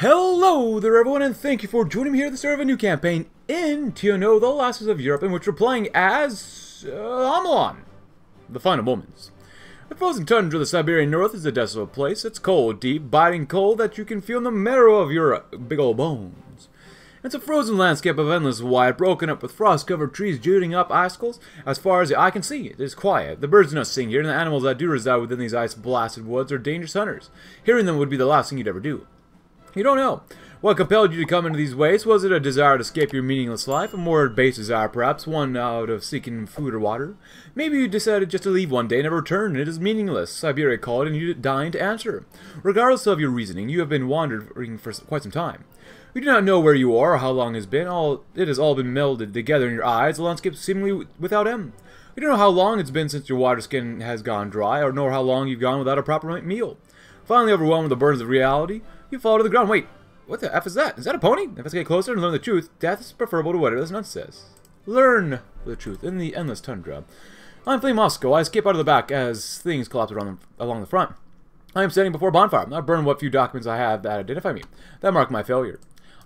Hello there everyone and thank you for joining me here at the start of a new campaign in TNO, the Last Days of Europe, in which we're playing as uh, Amalon, the final moments. The frozen tundra of the Siberian North is a desolate place. It's cold, deep, biting cold that you can feel in the marrow of your big old bones. It's a frozen landscape of endless white, broken up with frost-covered trees jutting up icicles. As far as the eye can see, it is quiet. The birds do not sing here, and the animals that do reside within these ice-blasted woods are dangerous hunters. Hearing them would be the last thing you'd ever do. You don't know. What compelled you to come into these wastes? Was it a desire to escape your meaningless life? A more base desire, perhaps, one out of seeking food or water? Maybe you decided just to leave one day and never return. It is meaningless. Siberia called and you dying to answer. Regardless of your reasoning, you have been wandering for quite some time. We do not know where you are or how long it has been. All It has all been melded together in your eyes, the landscape seemingly without end. We don't know how long it's been since your water skin has gone dry, or nor how long you've gone without a proper meal. Finally overwhelmed with the burdens of reality, you fall to the ground. Wait, what the F is that? Is that a pony? Investigate closer and learn the truth. Death is preferable to whatever this nut says. Learn the truth in the endless tundra. I'm fleeing Moscow. I escape out of the back as things collapse around the, along the front. I am standing before a bonfire. I burn what few documents I have that identify me. That mark my failure.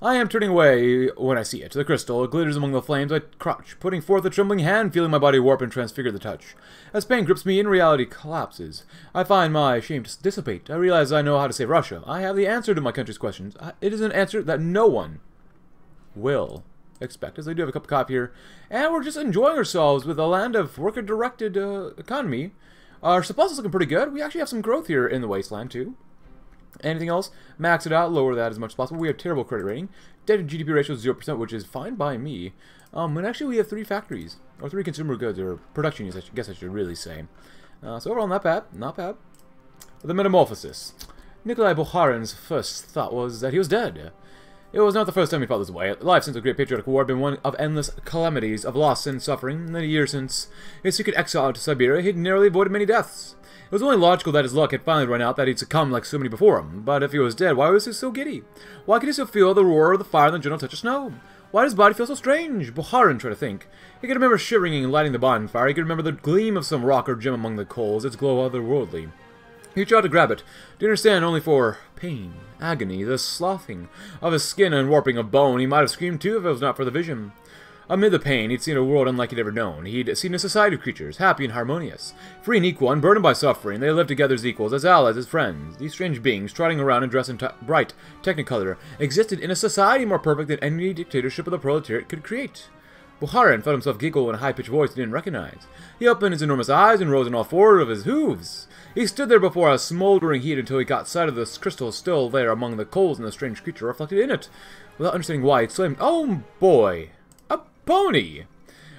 I am turning away when I see it. The crystal glitters among the flames. I crouch, putting forth a trembling hand, feeling my body warp and transfigure the touch. As pain grips me and reality collapses, I find my shame to dissipate. I realize I know how to save Russia. I have the answer to my country's questions. It is an answer that no one will expect, as I do have a cup of coffee here. And we're just enjoying ourselves with a land of worker-directed uh, economy. Our supplies is looking pretty good. We actually have some growth here in the wasteland, too. Anything else? Max it out, lower that as much as possible. We have terrible credit rating. Debt to GDP ratio is 0%, which is fine by me. Um, and actually we have three factories, or three consumer goods, or production I guess I should really say. Uh, so overall, not bad, not bad. The Metamorphosis. Nikolai Bukharin's first thought was that he was dead. It was not the first time he felt this way. Life since the Great Patriotic War had been one of endless calamities, of loss and suffering. In the year since his secret exile to Siberia, he'd narrowly avoided many deaths. It was only logical that his luck had finally run out, that he'd succumb like so many before him. But if he was dead, why was he so giddy? Why could he still feel the roar of the fire and the gentle touch of snow? Why does his body feel so strange? Bukharin tried to think. He could remember shivering and lighting the bonfire. He could remember the gleam of some rock or gem among the coals, its glow otherworldly. He tried to grab it, to understand only for pain, agony, the sloughing of his skin and warping of bone. He might have screamed too if it was not for the vision. Amid the pain, he'd seen a world unlike he'd ever known. He'd seen a society of creatures, happy and harmonious. Free and equal, unburdened by suffering, they lived together as equals, as allies, as friends. These strange beings, trotting around and dressed in bright technicolor, existed in a society more perfect than any dictatorship of the proletariat could create. Bukharin felt himself giggle in a high-pitched voice he didn't recognize. He opened his enormous eyes and rose on all four of his hooves. He stood there before a smoldering heat until he got sight of the crystal still there among the coals and the strange creature reflected in it. Without understanding why, he exclaimed, Oh boy! Pony.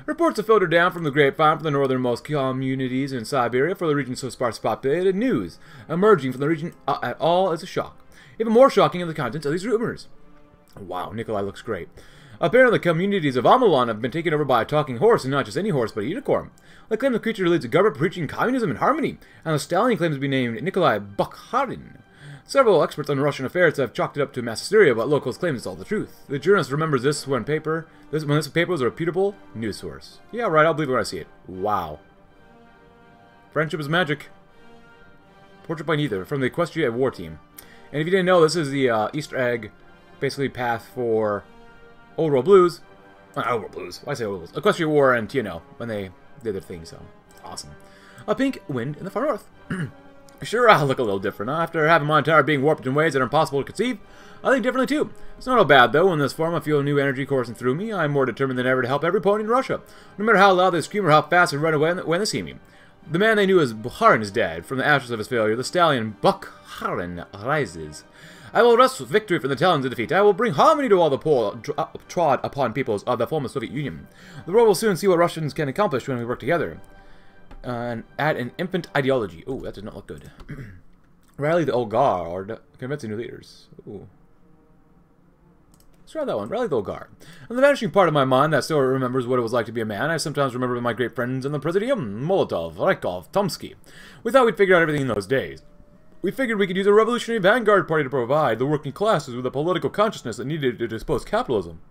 Reports have filtered down from the grapevine from the northernmost communities in Siberia for the region so sparsely populated. News emerging from the region uh, at all is a shock. Even more shocking are the contents of these rumors. Wow, Nikolai looks great. Apparently, the communities of Amalon have been taken over by a talking horse, and not just any horse, but a unicorn. They claim the creature leads a government preaching communism and harmony, and the stallion claims to be named Nikolai Bukharin. Several experts on Russian affairs have chalked it up to mass hysteria, but locals claim it's all the truth. The journalist remembers this when paper this when this paper was a reputable news source. Yeah, right, I'll believe it when I see it. Wow. Friendship is magic. Portrait by neither, from the Equestria War Team. And if you didn't know, this is the uh, Easter egg, basically path for Old World Blues. Not Old World Blues. Why say Old World Blues? Equestria War and TNO, when they did their thing, so awesome. A pink wind in the far north. Sure, I'll look a little different. After having my entire being warped in ways that are impossible to conceive, I think differently too. It's not all bad though. In this form, I feel a new energy coursing through me. I'm more determined than ever to help every pony in Russia, no matter how loud they scream or how fast they run away when they see me. The man they knew as Bukharin is dead. From the ashes of his failure, the stallion Bukharin rises. I will wrest victory from the talons of defeat. I will bring harmony to all the poor uh, trod upon peoples of the former Soviet Union. The world will soon see what Russians can accomplish when we work together. And add an infant ideology. Oh, that does not look good. Rally the old guard, convincing new leaders. Ooh. Let's try that one. Rally the old guard. And the vanishing part of my mind that still remembers what it was like to be a man, I sometimes remember my great friends in the Presidium, Molotov, Rykov, Tomsky. We thought we'd figured out everything in those days. We figured we could use a revolutionary vanguard party to provide the working classes with a political consciousness that needed to dispose capitalism.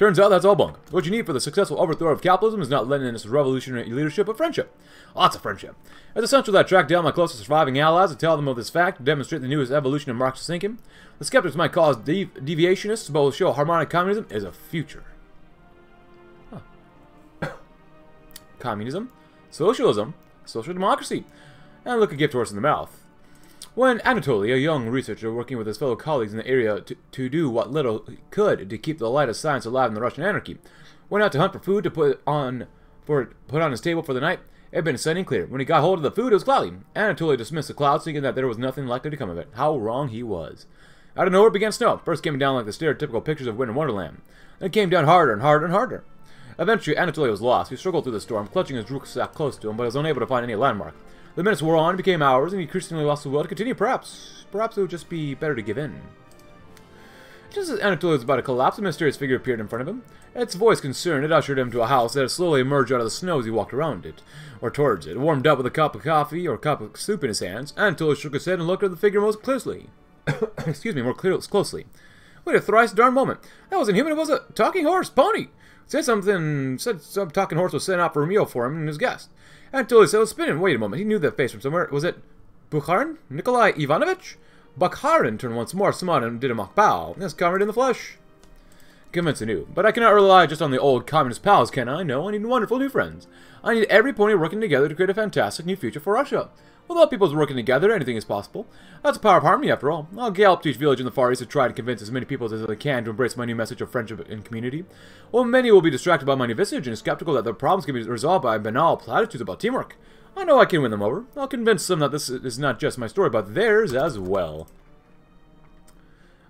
Turns out that's all bunk. What you need for the successful overthrow of capitalism is not Leninist revolutionary leadership, but friendship. Lots of friendship. It's essential that I track down my closest surviving allies and tell them of this fact to demonstrate the newest evolution of Marxist thinking. The skeptics might call us dev deviationists, but will show harmonic communism is a future. Huh. communism, socialism, social democracy, and look a gift horse in the mouth. When Anatoly, a young researcher working with his fellow colleagues in the area to, to do what little he could to keep the light of science alive in the Russian anarchy, went out to hunt for food to put on for put on his table for the night, it had been sunny and clear. When he got hold of the food, it was cloudy. Anatoly dismissed the clouds, thinking that there was nothing likely to come of it. How wrong he was. Out of nowhere it began snow. First came down like the stereotypical pictures of Winter Wonderland. Then it came down harder and harder and harder. Eventually, Anatoly was lost. He struggled through the storm, clutching his rucksack close to him, but was unable to find any landmark. The minutes wore on, became hours, and he increasingly lost the will to continue. Perhaps, perhaps it would just be better to give in. Just as Anatoly was about to collapse, a mysterious figure appeared in front of him. Its voice concerned, it ushered him to a house that had slowly emerged out of the snow as he walked around it, or towards it, warmed up with a cup of coffee or a cup of soup in his hands. Anatoly shook his head and looked at the figure most closely. Excuse me, more clear closely. Wait a thrice darn moment. That wasn't human, it was a talking horse, pony. Said something, said some talking horse was sent out for a meal for him and his guest. He said, spinning. Wait a moment. He knew that face from somewhere. Was it Bukharin? Nikolai Ivanovich? Bukharin turned once more, smiled, and did a mock bow. Yes, comrade in the flesh. Convinced anew. But I cannot rely just on the old communist pals, can I? No, I need wonderful new friends. I need every pony working together to create a fantastic new future for Russia. Without people's working together, anything is possible. That's the power of harmony, after all. I'll gallop to each village in the Far East to try to convince as many people as I can to embrace my new message of friendship and community. While many will be distracted by my new visage and skeptical that their problems can be resolved by banal platitudes about teamwork. I know I can win them over. I'll convince them that this is not just my story, but theirs as well.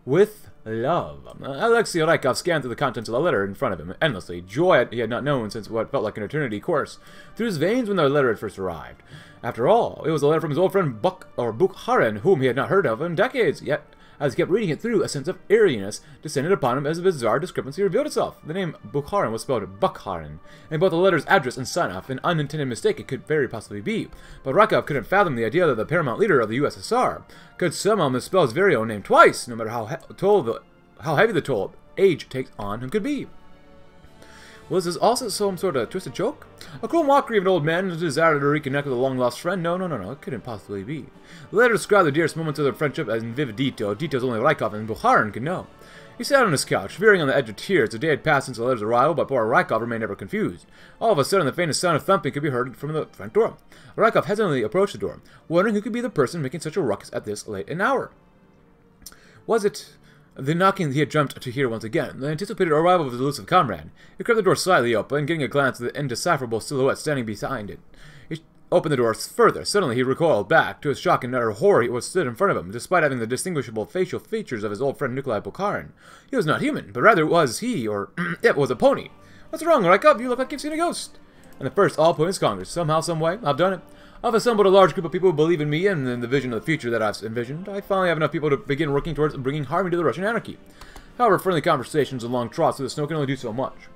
With love. Alexei Rykov scanned through the contents of the letter in front of him endlessly. Joy he had not known since what felt like an eternity coursed through his veins when the letter had first arrived. After all, it was a letter from his old friend Buck or Bukharin, whom he had not heard of in decades. Yet, as he kept reading it through, a sense of eeriness descended upon him as a bizarre discrepancy revealed itself. The name Bukharin was spelled Buckharin, and both the letter's address and sign-off, an unintended mistake it could very possibly be. But Rykov couldn't fathom the idea that the paramount leader of the USSR could somehow misspell his very own name twice, no matter how, he the, how heavy the toll age takes on him could be. Was this also some sort of twisted joke? A cruel mockery of an old man and his desire to reconnect with a long-lost friend? No, no, no, no, it couldn't possibly be. The letter described the dearest moments of their friendship as in vivid detail, details only Rykov and Bukharin could know. He sat on his couch, veering on the edge of tears. The day had passed since the letter's arrival, but poor Rykov remained ever confused. All of a sudden, the faintest sound of thumping could be heard from the front door. Rykov hesitantly approached the door, wondering who could be the person making such a ruckus at this late an hour. Was it the knocking he had jumped to hear once again, the anticipated arrival of his elusive comrade. He crept the door slightly open, getting a glance at the indecipherable silhouette standing behind it. He opened the door further. Suddenly he recoiled back. To his shock and utter horror, was stood in front of him, despite having the distinguishable facial features of his old friend Nikolai Bukharin. He was not human, but rather it was he, or it was a pony. What's wrong, Rykov? You look like you've seen a ghost. And the first All-Ponies Congress. Somehow, someway, I've done it. I've assembled a large group of people who believe in me and in the vision of the future that I've envisioned. I finally have enough people to begin working towards bringing harmony to the Russian anarchy. However, friendly conversations and long trots through the snow can only do so much.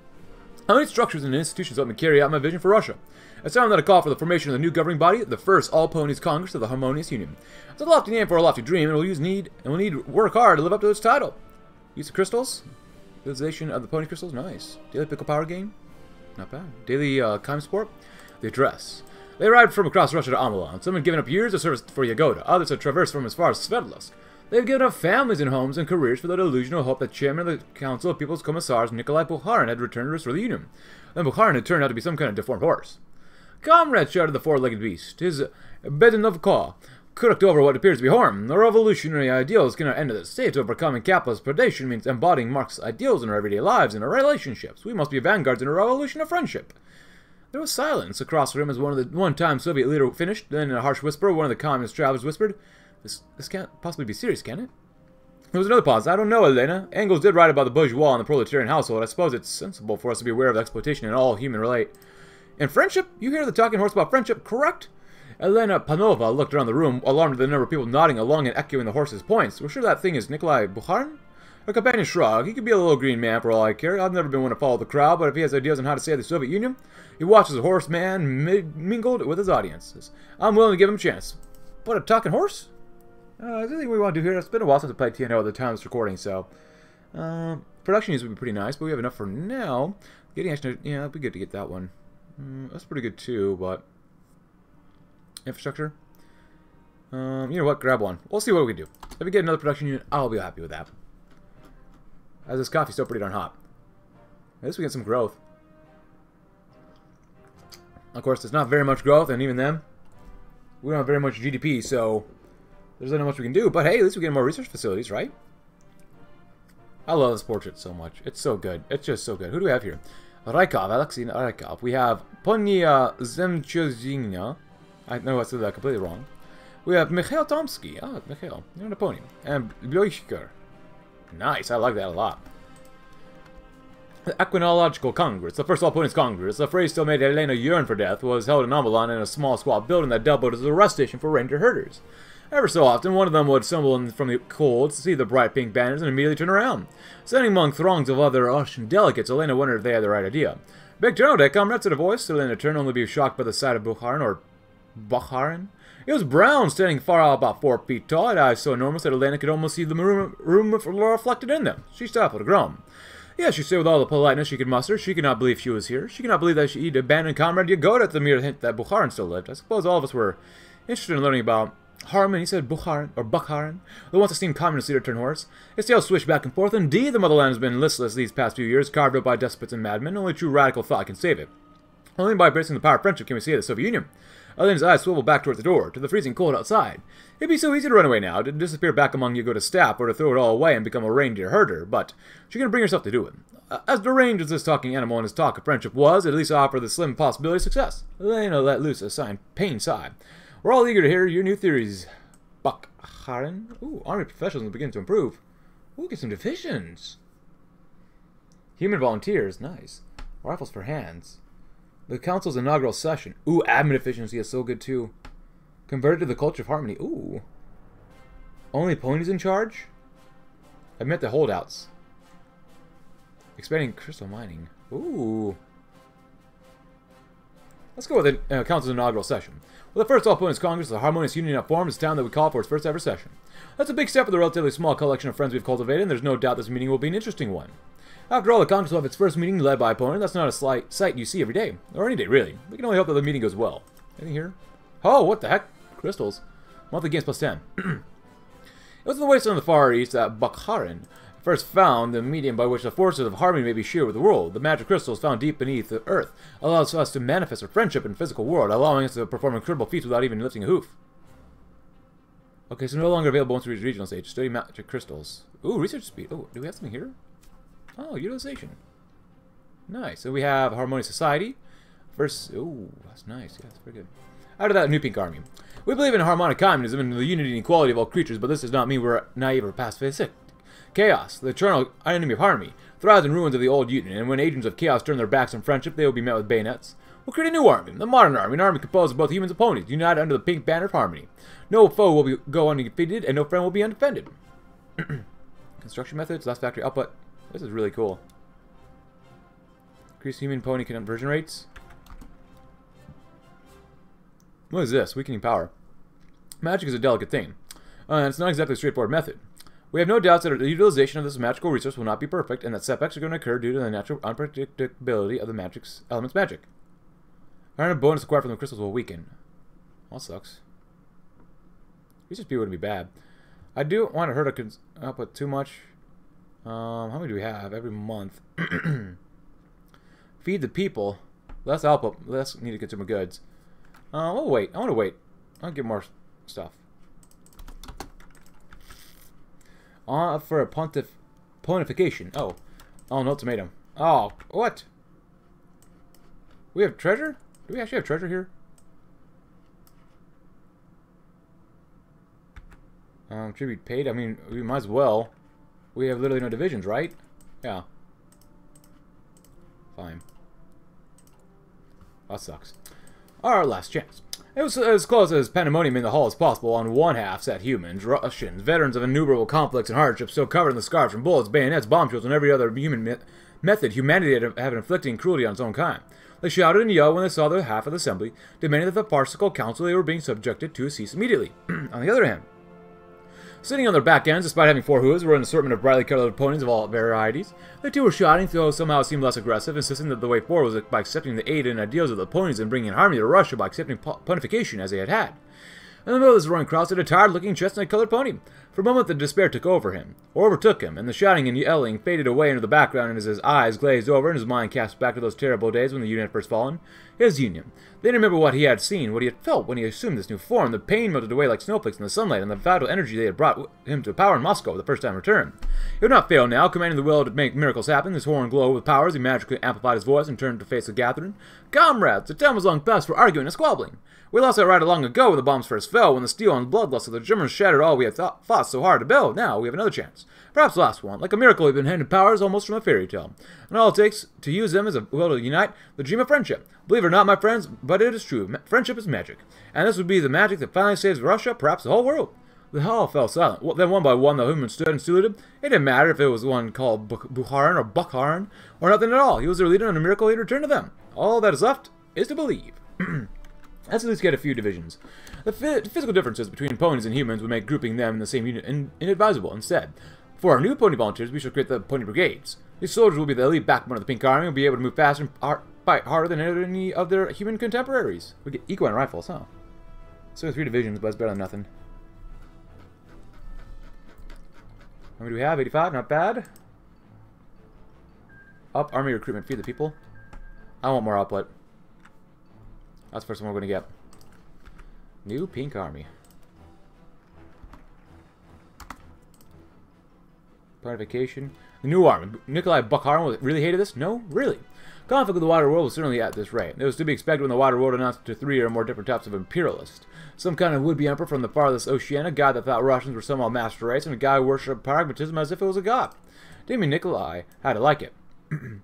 How many structures and institutions help me carry out my vision for Russia? I sound that a call for the formation of the new governing body, the first All Ponies Congress of the Harmonious Union. It's a lofty name for a lofty dream, and we'll use need and we'll need work hard to live up to its title. Use of crystals, utilization of the pony crystals, nice. Daily political power gain, not bad. Daily uh, time sport, the address. They arrived from across Russia to Amalon. Some had given up years of service for Yagoda. Others had traversed from as far as Sverdlovsk. They have given up families and homes and careers for the delusional hope that Chairman of the Council of People's Commissars Nikolai Bukharin had returned to restore the Union. Then Bukharin had turned out to be some kind of deformed horse. Comrade, shouted the four-legged beast, his Budenovka crooked over what appears to be harm. The revolutionary ideals cannot enter the state. To overcoming capitalist predation means embodying Marx's ideals in our everyday lives and our relationships. We must be vanguards in a revolution of friendship. There was silence across the room as one of the one-time Soviet leader finished. Then, in a harsh whisper, one of the communist travelers whispered, "This, this can't possibly be serious, can it?" There was another pause. I don't know, Elena. Engels did write about the bourgeois and the proletarian household. I suppose it's sensible for us to be aware of exploitation in all human relate. And friendship? You hear the talking horse about friendship, correct? Elena Panova looked around the room, alarmed at the number of people nodding along and echoing the horse's points. We're sure that thing is Nikolai Bukharin? Her companion shrugged. He could be a little green man for all I care. I've never been one to follow the crowd, but if he has ideas on how to save the Soviet Union, he watches a horse horseman mingled with his audiences. I'm willing to give him a chance. But a talking horse? Uh, is anything we want to do here? It's been a while since I played TNO at the time of this recording, so Uh, production needs would be pretty nice, but we have enough for now. Getting actually, yeah, it'd be good to get that one. Mm, that's pretty good too, but infrastructure. Um, you know what? Grab one. We'll see what we can do. If we get another production unit, I'll be happy with that. As this coffee's still pretty darn hot. At least we get some growth. Of course, there's not very much growth, and even then, we don't have very much GDP, so there's not much we can do. But hey, at least we get more research facilities, right? I love this portrait so much. It's so good. It's just so good. Who do we have here? Rykov, Alexei Rykov. We have Ponya Zemchozina. I know I said that completely wrong. We have Mikhail Tomsky. Ah, Mikhail. You're a pony. And Bloichker. Nice. I like that a lot. The Equinological Congress, the first All Opponents Congress, the phrase still made Elena yearn for death, was held in Amalon in a small squat building that doubled as a rest station for ranger herders. Ever so often, one of them would stumble in from the cold to see the bright pink banners and immediately turn around. Standing among throngs of other Russian delegates, Elena wondered if they had the right idea. Big turn day, comrade, said a voice. Elena turned only to be shocked by the sight of Bukharin, or Buckharin. He was brown, standing far out about four feet tall, had eyes so enormous that Elena could almost see the room, room reflected in them. She stopped with a groan. Yes, she said with all the politeness she could muster. She could not believe she was here. She could not believe that she'd abandoned comrade Yagoda at the mere hint that Bukharin still lived. I suppose all of us were interested in learning about Harman, he said Bukharin, or Buckharin, the once esteemed communist leader turned horse. His tail swished back and forth. Indeed, the motherland has been listless these past few years, carved up by despots and madmen. Only true radical thought can save it. Only by embracing the power of friendship can we save the Soviet Union. Elena's eyes swiveled back toward the door, to the freezing cold outside. It'd be so easy to run away now, to disappear back among Yagoda's staff, or to throw it all away and become a reindeer herder, but she couldn't bring herself to do it. Uh, as deranged as this talking animal and his talk of friendship was, it at least offered the slim possibility of success. Elena let loose a sign, pain sigh. We're all eager to hear your new theories, Buck Bukharin. Ooh, army professionals begin to improve. Ooh, get some divisions. Human volunteers, nice. Rifles for hands. The council's inaugural session. Ooh, admin efficiency is so good too. Converted to the culture of harmony. Ooh. Only ponies in charge? Admit the holdouts. Expanding crystal mining. Ooh. Let's go with the uh, council's inaugural session. Well, the first All Opponents Congress, the harmonious union of forms, is town that we call for its first ever session. That's a big step for the relatively small collection of friends we've cultivated, and there's no doubt this meeting will be an interesting one. After all, the Congress will have its first meeting led by a opponent. That's not a slight sight you see every day, or any day, really. We can only hope that the meeting goes well. Anything here? Oh, what the heck? Crystals. Monthly gains plus 10. it was in the wasteland of the Far East that Bukharin first found the medium by which the forces of harmony may be shared with the world. The magic crystals found deep beneath the earth allows us to manifest our friendship in the physical world, allowing us to perform incredible feats without even lifting a hoof. Okay, so no longer available once we reach regional stage. Study magic crystals. Ooh, research speed. Oh, do we have something here? Oh, utilization. Nice. So we have Harmonious Society. First, ooh, that's nice. Yeah, that's pretty good. Out of that, New Pink Army. We believe in harmonic communism and the unity and equality of all creatures, but this does not mean we're naive or pacifistic. Chaos, the eternal enemy of harmony, thrives in ruins of the old Union, and when agents of chaos turn their backs on friendship, they will be met with bayonets. We'll create a new army, the modern army, an army composed of both humans and ponies, united under the pink banner of harmony. No foe will be, go undefeated, and no friend will be undefended. Construction methods, last factory output. This is really cool. Increase human pony conversion rates. What is this? Weakening power. Magic is a delicate thing. Uh, it's not exactly a straightforward method. We have no doubts that the utilization of this magical resource will not be perfect, and that setbacks are going to occur due to the natural unpredictability of the magic's element's magic. Iron bonus acquired from the crystals will weaken. That sucks. Research speed wouldn't be bad. I do want to hurt a output too much. Um, how many do we have every month? Feed the people. Less output. Less need to consumer goods. Uh, we'll wait. I want to wait. I'll get more stuff. Uh, for a pontif pontification. Oh. Oh, no tomato. Oh, what? We have treasure? Do we actually have treasure here? Um, tribute paid? I mean, we might as well. We have literally no divisions, right? Yeah. Fine. That sucks. Our last chance. It was as close as pandemonium in the hall as possible. On one half sat humans, Russians, veterans of innumerable conflicts and hardships, so covered in the scars from bullets, bayonets, bombshells, and every other human me method humanity had, had inflicting cruelty on its own kind. They shouted and yelled when they saw the half of the assembly, demanding that the farcical council they were being subjected to cease immediately. on the other hand, Sitting on their back ends, despite having four hooves, were an assortment of brightly colored ponies of all varieties. The two were shouting, though somehow seemed less aggressive, insisting that the way forward was by accepting the aid and ideals of the ponies and bringing harmony to Russia by accepting ponification as they had had. In the middle of this roaring crowd stood a tired-looking chestnut-colored pony. For a moment the despair took over him, or overtook him, and the shouting and yelling faded away into the background as his eyes glazed over and his mind cast back to those terrible days when the Union had first fallen. His Union. Then remember what he had seen, what he had felt when he assumed this new form. The pain melted away like snowflakes in the sunlight, and the vital energy they had brought him to power in Moscow the first time returned. He would not fail now, commanding the will to make miracles happen. His horn glowed with powers. He magically amplified his voice and turned to face the gathering. Comrades, the time was long past for arguing and squabbling. We lost that right long ago when the bombs first fell, when the steel and bloodlust of the Germans shattered all we had thought, fought so hard to build. Now we have another chance. Perhaps the last one. Like a miracle, we've been handed powers almost from a fairy tale. And all it takes to use them is a will to unite the dream of friendship. Believe it or not, my friends, but it is true. Friendship is magic. And this would be the magic that finally saves Russia, perhaps the whole world. The hall fell silent. Well, then one by one the humans stood and saluted. It didn't matter if it was one called Bukharin or Buckharin, or nothing at all. He was their leader and a miracle he returned to them. All that is left is to believe. Let's at least get a few divisions. The physical differences between ponies and humans would make grouping them in the same unit in inadvisable. Instead, for our new pony volunteers, we shall create the pony brigades. These soldiers will be the elite backbone of the Pink Army and will be able to move faster and fight harder than any of their human contemporaries. We get equine rifles, huh? So three divisions, but it's better than nothing. How many do we have? 85, not bad. Up army recruitment, feed the people. I want more output. That's the first one we're going to get. New Pink Army. Planification. The new army. Nikolai Bukharin really hated this? No? Really? Conflict with the wider world was certainly at this rate. It was to be expected when the wider world announced to three or more different types of imperialists. Some kind of would-be emperor from the farthest ocean, a guy that thought Russians were somehow master race, and a guy who worshipped pragmatism as if it was a god. Dmitry Nikolai had to like it.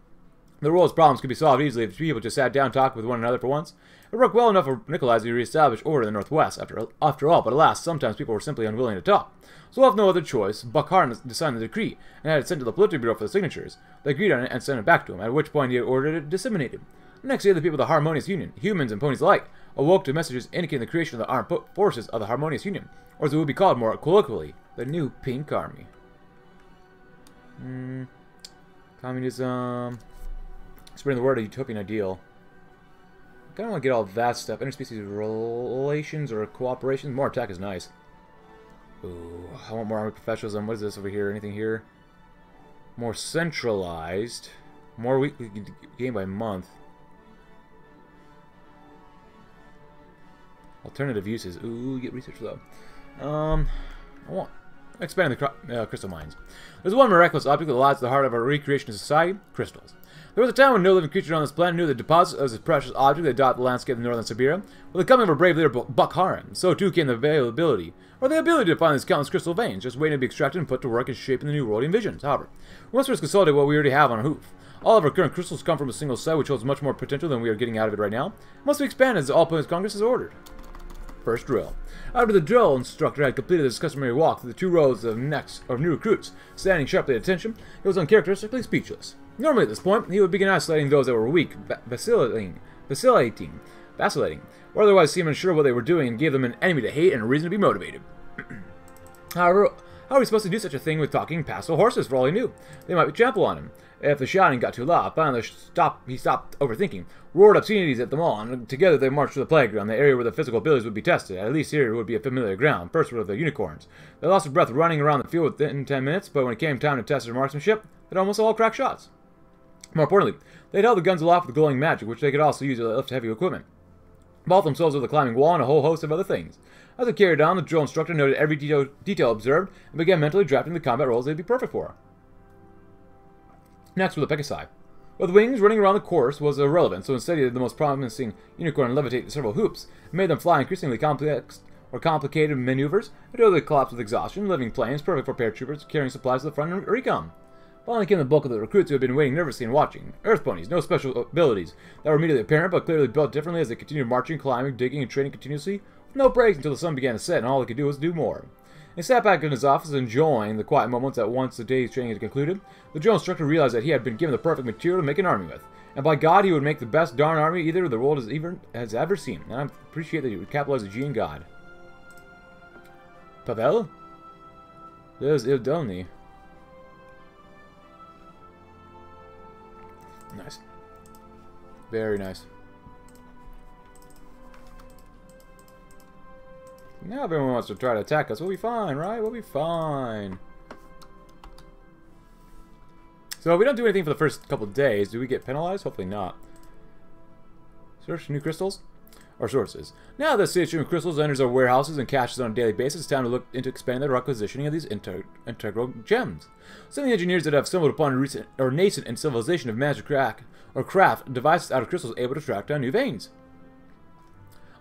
the world's problems could be solved easily if people just sat down and talked with one another for once. It worked well enough for Nikolai to re-establish order in the Northwest, after, after all, but alas, sometimes people were simply unwilling to talk. So with no other choice, Bukharin signed the decree, and had it sent to the Politburo for the signatures. They agreed on it and sent it back to him, at which point he ordered it disseminated. The next day, the people of the Harmonious Union, humans and ponies alike, awoke to messages indicating the creation of the armed forces of the Harmonious Union, or as it would be called more colloquially, the New Pink Army. Hmm. Communism. Spreading the word of utopian ideal. I kind of want to get all that stuff. Interspecies relations or cooperation. More attack is nice. Ooh, I want more army professionalism. What is this over here? Anything here? More centralized. More weekly game by month. Alternative uses. Ooh, get research though. Um, I want expanding the uh, crystal mines. There's one miraculous object that lies at the heart of our recreation of society: crystals. There was a time when no living creature on this planet knew the deposit of this precious object that dot the landscape of northern Siberia. With the coming of our brave leader Buck Bukharin, so too came the availability, or the ability to find these countless crystal veins, just waiting to be extracted and put to work in shaping the new world he envisions. However, we must first consolidate what we already have on hoof. All of our current crystals come from a single site, which holds much more potential than we are getting out of it right now. Must be expanded as all All Congress has ordered. First drill. After the drill instructor had completed his customary walk through the two rows of necks of new recruits, standing sharply at attention, he was uncharacteristically speechless. Normally at this point, he would begin isolating those that were weak, vacillating, vacillating, vacillating, or otherwise seemed unsure what they were doing and gave them an enemy to hate and a reason to be motivated. However, how are we supposed to do such a thing with talking pastoral horses for all he knew? They might be trample on him. If the shouting got too loud, finally stop, he stopped overthinking, roared obscenities at them all, and together they marched to the playground, the area where the physical abilities would be tested. At least here it would be a familiar ground. First were the unicorns. They lost their breath running around the field within ten minutes, but when it came time to test their marksmanship, they'd almost all crack shots. More importantly, they'd held the guns aloft with glowing magic, which they could also use to lift heavy equipment. Vault themselves over the climbing wall and a whole host of other things. As it carried on, the drill instructor noted every detail, detail observed and began mentally drafting the combat roles they'd be perfect for. Next were the Pegasi. With wings running around the course was irrelevant, so instead he did the most promising unicorn levitate several hoops, and made them fly increasingly complex or complicated maneuvers until they collapsed with exhaustion, living planes perfect for paratroopers carrying supplies to the front and recon. Finally came the bulk of the recruits who had been waiting nervously and watching. Earth ponies, no special abilities that were immediately apparent, but clearly built differently as they continued marching, climbing, digging, and training continuously, with no breaks until the sun began to set, and all they could do was do more. He sat back in his office, enjoying the quiet moments that once the day's training had concluded. The drill instructor realized that he had been given the perfect material to make an army with, and by God, he would make the best darn army either the world has, even, has ever seen. And I appreciate that he would capitalize the G in God. Pavel? There's Ildoni. Nice. Very nice. Now if anyone wants to try to attack us, we'll be fine, right? We'll be fine. So if we don't do anything for the first couple days, do we get penalized? Hopefully not. Search new crystals? Our sources. Now that station of crystals enters our warehouses and caches on a daily basis, it's time to look into expanding the requisitioning of these integral gems. Some of the engineers that have stumbled upon recent or nascent in civilization of magic crack or craft devices out of crystals able to track down new veins.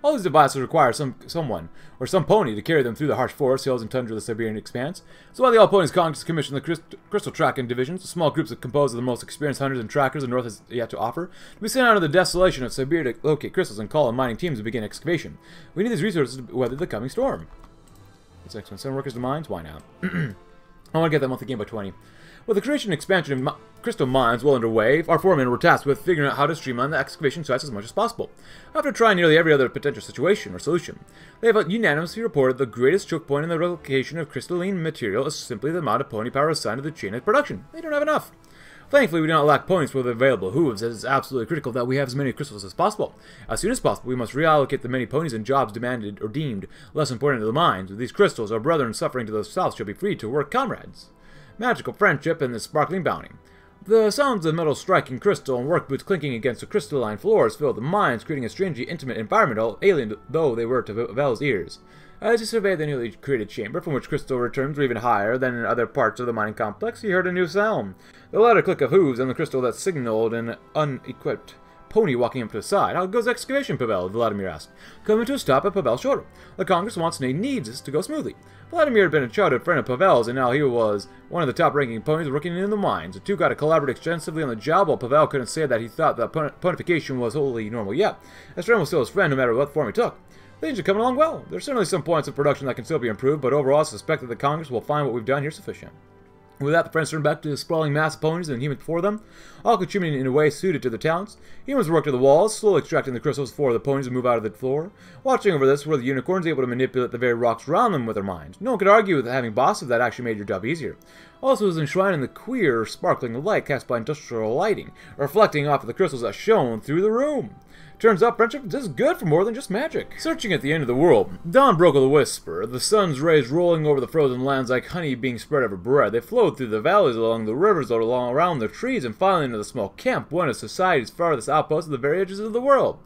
All these devices require some someone, or some pony, to carry them through the harsh forest, hills, and tundra of the Siberian expanse. So while the All Ponies Congress commissioned the Crystal, crystal Tracking Divisions, small groups composed of the most experienced hunters and trackers the North has yet to offer, we sent out into the desolation of Siberia to locate crystals and call on mining teams to begin excavation. We need these resources to weather the coming storm. That's excellent. Send workers to mines? Why not? I want to get that monthly game by 20. With the creation and expansion of crystal mines well underway, our foremen were tasked with figuring out how to streamline the excavation sites as much as possible. After trying nearly every other potential situation or solution, they have unanimously reported the greatest choke point in the relocation of crystalline material is simply the amount of pony power assigned to the chain of production. They don't have enough. Thankfully, we do not lack ponies the available hooves, as it is absolutely critical that we have as many crystals as possible. As soon as possible, we must reallocate the many ponies and jobs demanded or deemed less important to the mines. With these crystals, our brethren suffering to the south shall be free to work comrades magical friendship, and the sparkling bounty. The sounds of metal striking crystal and work boots clinking against the crystalline floors filled the minds, creating a strangely intimate environment, all alien though they were to Vel's ears. As he surveyed the newly created chamber, from which crystal returns were even higher than in other parts of the mining complex, he heard a new sound. The louder click of hooves on the crystal that signaled an unequipped pony walking up to the side. How goes excavation, Pavel? Vladimir asked. Coming to a stop at Pavel's shoulder. The Congress wants and needs to go smoothly. Vladimir had been a childhood friend of Pavel's, and now he was one of the top-ranking ponies working in the mines. The two got to collaborate extensively on the job, while Pavel couldn't say that he thought that ponification was wholly normal yet. His friend was still his friend, no matter what form he took. Things are coming along well. There's certainly some points of production that can still be improved, but overall I suspect that the Congress will find what we've done here sufficient. With that, the friends turned back to the sprawling mass of ponies and humans before them, all contributing in a way suited to their talents. Humans worked to the walls, slowly extracting the crystals before the ponies would move out of the floor. Watching over this were the unicorns able to manipulate the very rocks around them with their minds. No one could argue with having boss bosses that actually made your job easier. Also was enshrined in the queer, sparkling light cast by industrial lighting, reflecting off of the crystals that shone through the room. Turns out friendship is good for more than just magic. Searching at the end of the world, dawn broke with a whisper, the sun's rays rolling over the frozen lands like honey being spread over bread. They flowed through the valleys, along the rivers, along around the trees, and finally into the small camp, one of society's farthest outposts at the very edges of the world.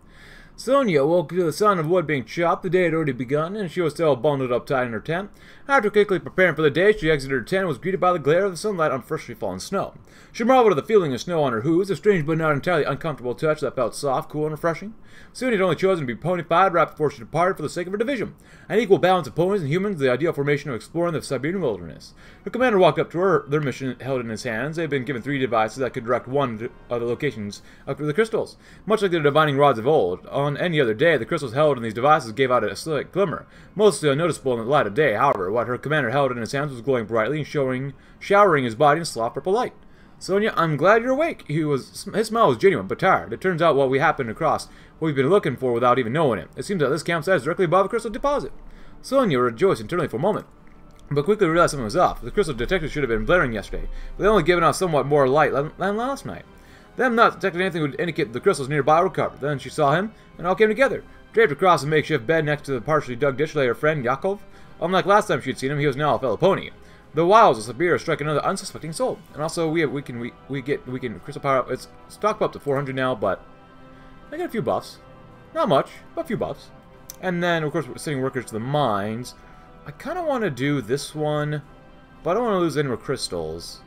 Sonia woke to the sound of wood being chopped. The day had already begun, and she was still bundled up tight in her tent. After quickly preparing for the day, she exited her tent and was greeted by the glare of the sunlight on freshly fallen snow. She marveled at the feeling of snow on her hooves, a strange but not entirely uncomfortable touch that felt soft, cool, and refreshing. Soon had only chosen to be ponyfied right before she departed for the sake of her division. An equal balance of ponies and humans, the ideal formation of exploring the Siberian wilderness. Her commander walked up to her, their mission held in his hands. They had been given three devices that could direct one of the locations of the crystals. Much like the divining rods of old, on any other day, the crystals held in these devices gave out a slight glimmer, mostly unnoticeable in the light of day. However, what her commander held in his hands was glowing brightly and showing, showering his body in soft purple light. Sonia, I'm glad you're awake. He was his smile was genuine but tired. It turns out what we happened across what we've been looking for without even knowing it. It seems that this campsite is directly above a crystal deposit. Sonia rejoiced internally for a moment, but quickly realized something was off. The crystal detector should have been blaring yesterday, but they only given off somewhat more light than last night. Them not detecting anything would indicate the crystals nearby were covered. Then she saw him, and all came together. Draped across a makeshift bed next to the partially dug ditch lay her friend, Yakov. Unlike last time she'd seen him, he was now a fellow pony. The wiles of Siberia strike another unsuspecting soul. And also, we have, we can we, we get we can crystal power up. It's stock up to 400 now, but I get a few buffs. Not much, but a few buffs. And then, of course, we're sending workers to the mines. I kind of want to do this one, but I don't want to lose any more crystals.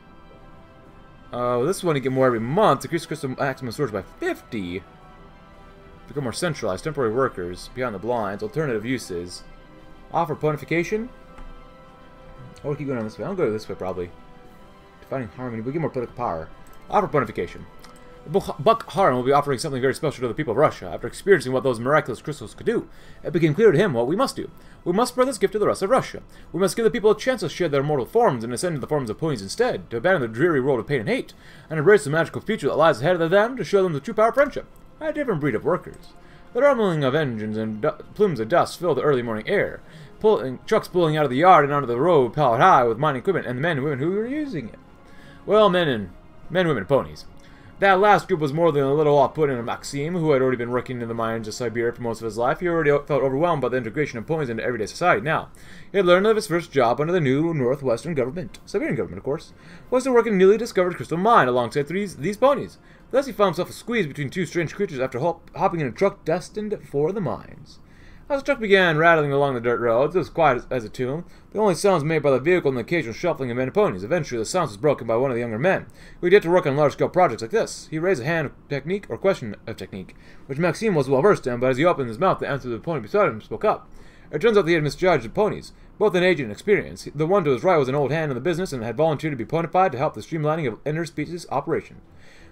Uh, this one you get more every month. Decrease crystal maximum storage by 50. Become more centralized. Temporary workers. Beyond the blinds. Alternative uses. Offer ponification. I'll keep going on this way. I'll go this way, probably. Defining harmony. We get more political power. Offer ponification. Buck will be offering something very special to the people of Russia. After experiencing what those miraculous crystals could do, it became clear to him what we must do. We must spread this gift to the rest of Russia. We must give the people a chance to shed their mortal forms and ascend to the forms of ponies instead, to abandon the dreary world of pain and hate, and embrace the magical future that lies ahead of them to show them the true power of friendship. A different breed of workers. The rumbling of engines and plumes of dust filled the early morning air. Pulling, trucks pulling out of the yard and onto the road piled high with mining equipment and the men and women who were using it. Well, men and men, women, and ponies. That last group was more than a little off-putting to Maxime, who had already been working in the mines of Siberia for most of his life. He already felt overwhelmed by the integration of ponies into everyday society. Now, he had learned of his first job under the new Northwestern government, Siberian government, of course, was to work in a newly discovered crystal mine alongside these, these ponies. Thus, he found himself squeezed between two strange creatures after hop hopping in a truck destined for the mines. As the truck began rattling along the dirt roads, it was quiet as, as a tomb, the only sounds made by the vehicle and the occasional shuffling of men ponies. Eventually, the silence was broken by one of the younger men, who had yet to work on large-scale projects like this. He raised a hand of technique, or question of technique, which Maxime was well versed in, but as he opened his mouth to answer the pony beside him, spoke up. It turns out that he had misjudged the ponies, both in age and experience. The one to his right was an old hand in the business and had volunteered to be ponified to help the streamlining of interspecies operation.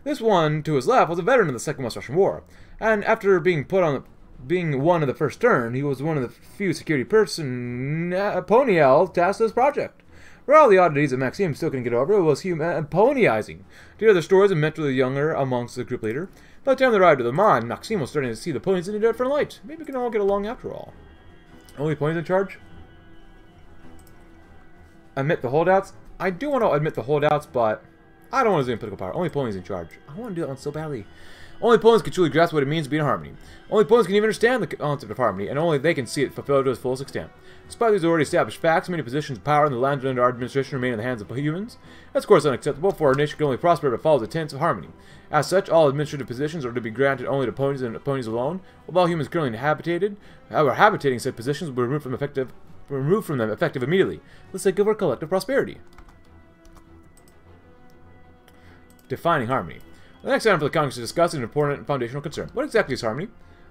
This one to his left was a veteran of the Second West Russian War, and after being put on the being one of the first turn, he was one of the few security person uh, tasked this project. For all the oddities that Maxime still couldn't get over, it was human uh, ponyizing. To hear the stories and mentor the younger amongst the group leader. By the time they arrived at the mine, Maxime was starting to see the ponies in a different light. Maybe we can all get along after all. Only ponies in charge? Admit the holdouts? I do want to admit the holdouts, but I don't want to do political power. Only ponies in charge. I want to do that one so badly. Only ponies can truly grasp what it means to be in harmony. Only ponies can even understand the concept of harmony, and only they can see it fulfilled to its fullest extent. Despite these already established facts, many positions of power in the land under our administration remain in the hands of humans. That's of course unacceptable, for our nation can only prosper if it follows the tenets of harmony. As such, all administrative positions are to be granted only to ponies and ponies alone, while all humans currently habitated, or habitating said positions will be removed from effective removed from them effective immediately, the sake of our collective prosperity. Defining harmony. The next item for the Congress to discuss is an important and foundational concern. What exactly is harmony?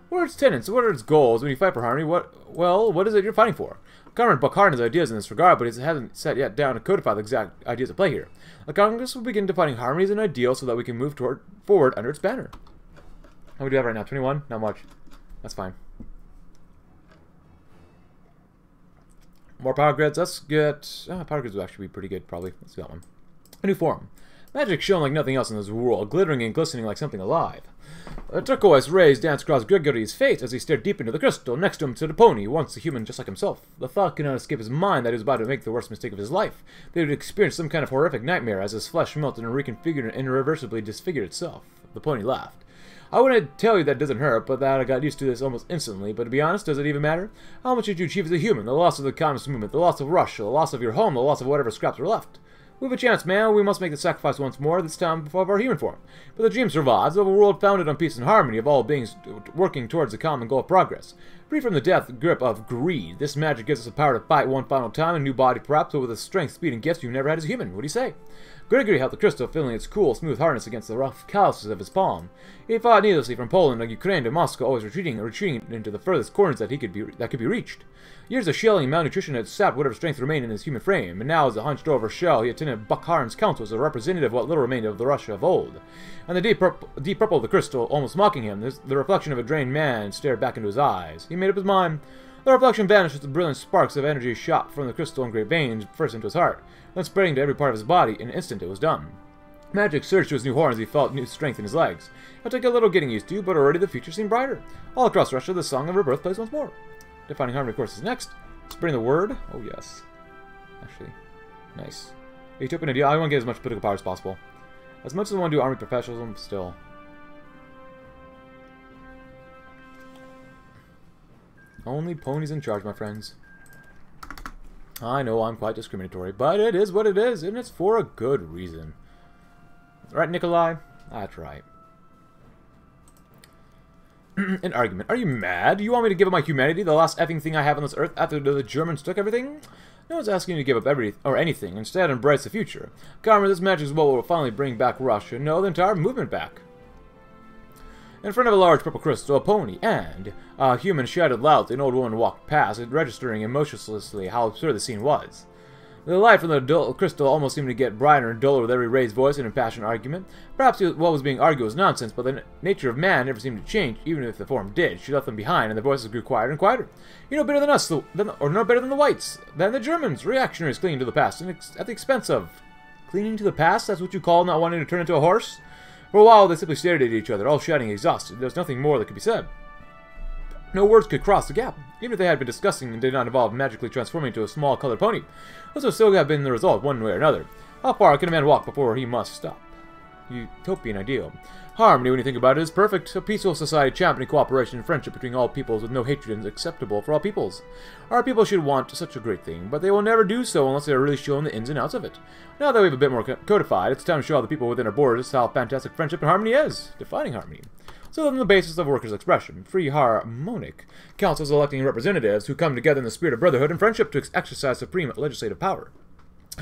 What are its tenets? What are its goals? When you fight for harmony, what, well, what is it you're fighting for? Conrad Buckhart has ideas in this regard, but he hasn't set yet down to codify the exact ideas at play here. The Congress will begin defining harmony as an ideal so that we can move toward forward under its banner. How do we have right now? 21? Not much. That's fine. More power grids. Let's get... Oh, power grids will actually be pretty good, probably. Let's get that one. A new form. Magic shone like nothing else in this world, glittering and glistening like something alive. A turquoise rays danced across Gregory's face as he stared deep into the crystal. Next to him stood a pony, once a human just like himself. The thought could not escape his mind that he was about to make the worst mistake of his life. They would experience some kind of horrific nightmare as his flesh melted and reconfigured and irreversibly disfigured itself. The pony laughed. I wouldn't tell you that doesn't hurt, but that I got used to this almost instantly. But to be honest, does it even matter? How much did you achieve as a human? The loss of the communist movement, the loss of Russia, the loss of your home, the loss of whatever scraps were left. We have a chance, man. We must make the sacrifice once more, this time of our human form. But the dream survives of a world founded on peace and harmony, of all beings working towards the common goal of progress. Free from the death grip of greed, this magic gives us the power to fight one final time, a new body perhaps, but with a strength, speed, and gifts you've never had as a human. What do you say? Gregory held the crystal, feeling its cool, smooth hardness against the rough calluses of his palm. He fought needlessly from Poland to Ukraine to Moscow, always retreating and retreating into the furthest corners that he could be that could be reached. Years of shelling and malnutrition had sapped whatever strength remained in his human frame, and now as a hunched-over shell, he attended Bukharin's council as a representative of what little remained of the Russia of old. And the deep, deep purple of the crystal, almost mocking him, the reflection of a drained man stared back into his eyes. He made up his mind. The reflection vanished as the brilliant sparks of energy shot from the crystal and great veins first into his heart, then spreading to every part of his body. In an instant it was done. Magic surged to his new horns he felt new strength in his legs. It took a little getting used to, but already the future seemed brighter. All across Russia, the song of rebirth plays once more. Defining harmony, of course, is next. Spreading the word. Oh, yes. Actually, nice. Utopian idea. I want to get as much political power as possible. As much as I want to do army professionalism, still. Only ponies in charge, my friends. I know I'm quite discriminatory, but it is what it is, and it's for a good reason. Right, Nikolai? That's right. An argument. Are you mad? You want me to give up my humanity, the last effing thing I have on this earth after the Germans took everything? No one's asking you to give up everything or anything. Instead, embrace the future. Karma, this match is what will finally bring back Russia. No, the entire movement back. In front of a large purple crystal, a pony and a human shouted loudly. An old woman walked past, registering emotionlessly how absurd the scene was. The light from the dull crystal almost seemed to get brighter and duller with every raised voice and impassioned argument. Perhaps what was being argued was nonsense, but the nature of man never seemed to change, even if the form did. She left them behind, and their voices grew quieter and quieter. You know better than us, than, or no better than the whites, than the Germans, reactionaries clinging to the past, and at the expense of... Clinging to the past? That's what you call not wanting to turn into a horse? For a while, they simply stared at each other, all shouting exhausted. There was nothing more that could be said. No words could cross the gap, even if they had been discussing and did not involve magically transforming into a small colored pony. This would still have been the result one way or another. How far can a man walk before he must stop? Utopian ideal. Harmony, when you think about it, is perfect. A peaceful society championing cooperation and friendship between all peoples with no hatred is acceptable for all peoples. Our people should want such a great thing, but they will never do so unless they are really shown the ins and outs of it. Now that we have a bit more codified, it's time to show all the people within our borders how fantastic friendship and harmony is. Defining harmony. So on the basis of workers' expression, free harmonic, councils electing representatives who come together in the spirit of brotherhood and friendship to exercise supreme legislative power.